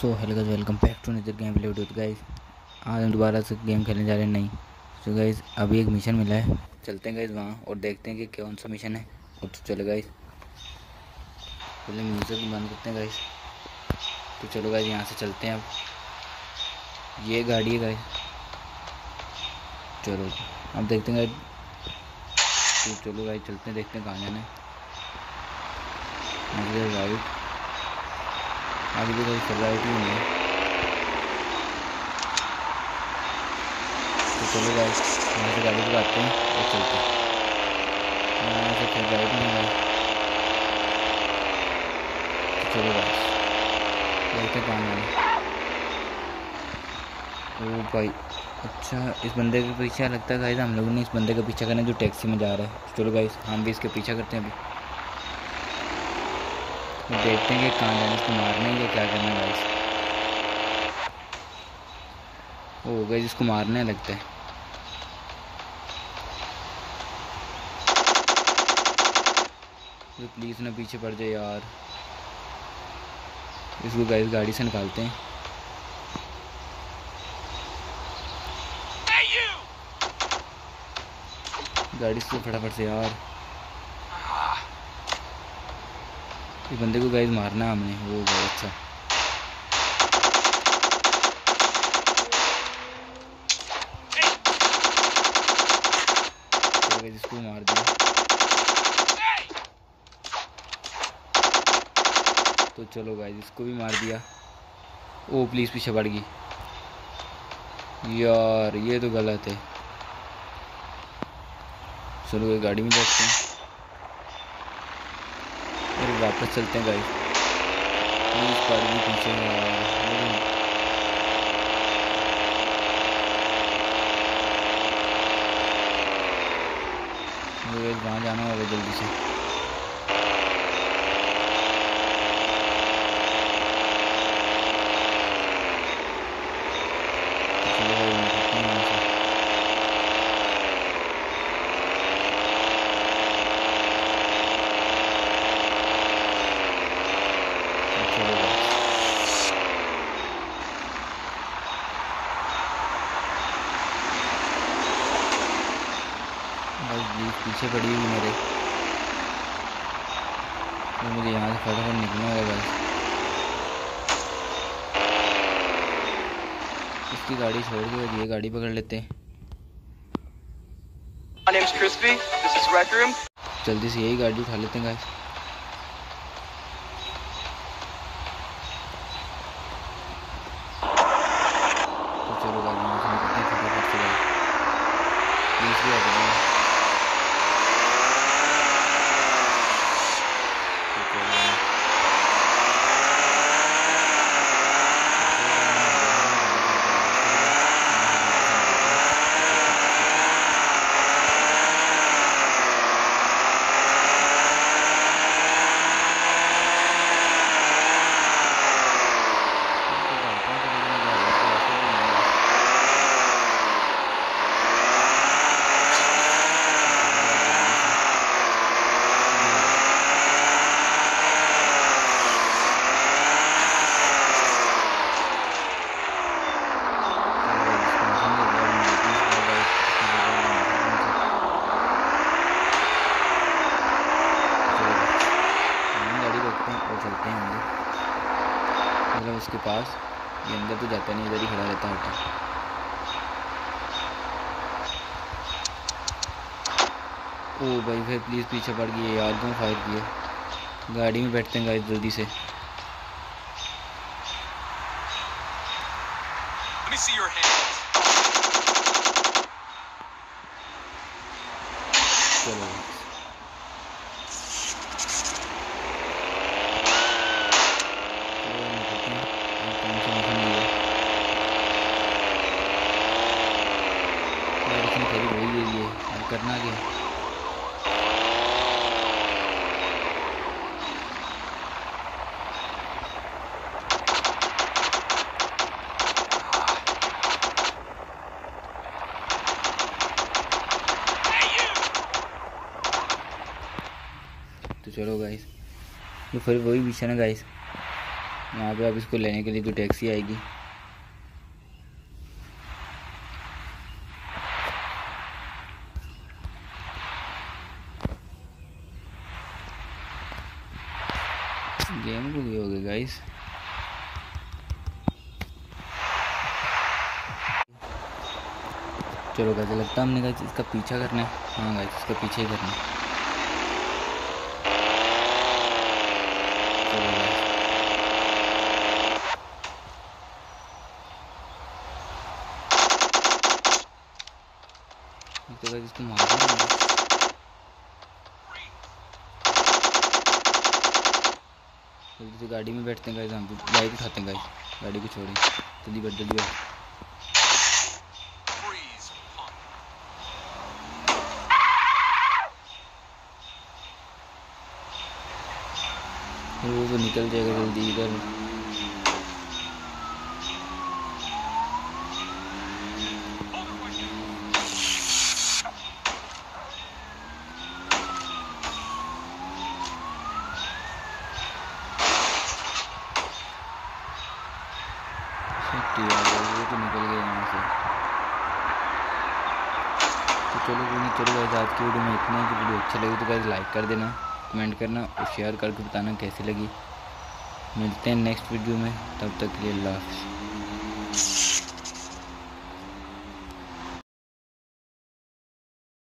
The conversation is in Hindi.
So hello guys, welcome back to Nazar game play video guys आज हम दोबारा से गेम खेलने जा रहे हैं, नहीं। सो गाइस अभी एक मिशन मिला है। चलते हैं गाइस वहाँ और देखते हैं कि कौन सा मिशन है। और तो चलो गाइस पहले म्यूज़िक बंद करते हैं गाइस तो चलो गाइस यहाँ से चलते हैं अब। ये गाड़ी है गाइस चलो, अब देखते हैं गाइस तो चलो गाइस चलते हैं, देखते हैं कहाँ जाना है। राइट आगे भी कोई सजावट नहीं है तो चलो गाइस यहाँ से गाड़ी आते हैं और चलते हैं। यहाँ से सजावट नहीं है। तो चलो गाइस देखते काम है। ओ भाई अच्छा इस बंदे के पीछे लगता है गाइस हम लोगों ने इस बंदे का पीछा करना जो टैक्सी में जा रहा है। चलो गाइस हम भी इसके पीछा करते हैं अभी। तो देखते हैं कि कहाँ जाना इसको मारना है या क्या करना है गाइस ओ गई इसको मारने लगता है। तो प्लीज़ ना पीछे पड़ जाए यार। इसको गाइस गाड़ी से निकालते हैं। गाड़ी से फटाफट से यार। इस बंदे को गाइस मारना है हमने, वो बहुत अच्छा। तो इसको मार दिया। तो चलो गाइज़ इसको भी मार दिया। ओ प्लीज़ पीछे बढ़ गई। यार, ये तो गलत है। चलो ये गाड़ी में बैठते हैं। वापस चलते हैं गाइस प्लीज़ पड़ पीछे वहाँ जाना होगा जल्दी से। पीछे पड़ी हुई मेरे। तो मुझे यहाँ से फटाफट निकलना होगा बस। इसकी गाड़ी छोड़ के और ये गाड़ी पकड़ लेते हैं। जल्दी से यही गाड़ी उठा लेते हैं गाइस तो चलो गाड़ी में से निकलते हैं आ मतलब उसके पास ये अंदर तो जाता नहीं इधर ही खड़ा रहता होता। ओ भाई भाई प्लीज़ पीछे पड़ गई यार क्यों फायर किए? गाड़ी में बैठते हैं गाइस जल्दी से। चलो। करना क्या? तो चलो गाइस तो फिर वही मिशन है गाइस यहाँ पे अब इसको लेने के लिए तो टैक्सी आएगी। गेम को भी हो गया गाइस चलो कैसे लगता हमने कहा इसका पीछा करना है. हाँ गाइस इसका पीछे ही करना तो गाइस इसको मारना है जल्दी से गाड़ी में बैठते हैं गाइस हम बाइक उठाते हैं गाइस गाड़ी को छोड़ें जल्दी बैठ जल्दी बैठ वो तो निकल जाएगा जल्दी इधर। वो तो निकल गए यहाँ से। तो चलो कोई नहीं, चलो आज की वीडियो में इतना कि वीडियो अच्छी लगी तो गाइस लाइक कर देना कमेंट करना और शेयर करके बताना कैसी लगी। मिलते हैं नेक्स्ट वीडियो में, तब तक के लिए अल्लाह